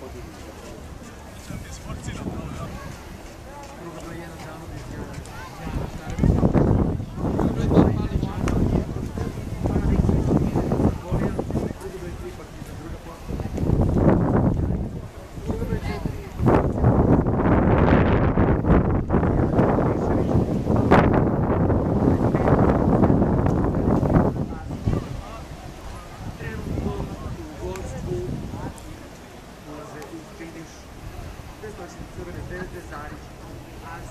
Thank you. Jugane, Devete Zarić, as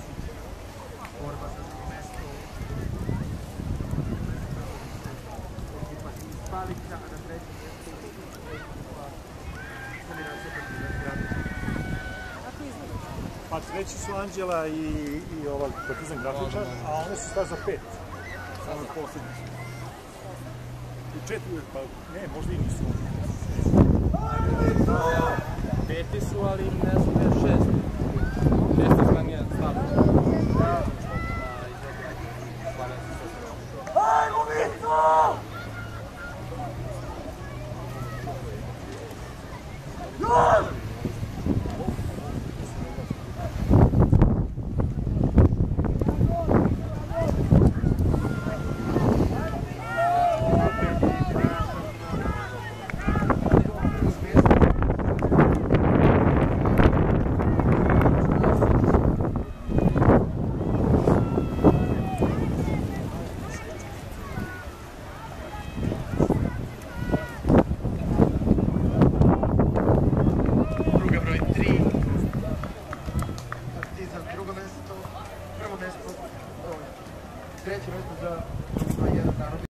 borba za. Pa treći su Anđela i, i ovaj Partizan Grafičar, a one su sta za pet. Samo poslednji. U četiri, pa ne, možda i nisu. Peti su, ali ne znam, ne še. 했어! 야! встречи, это за...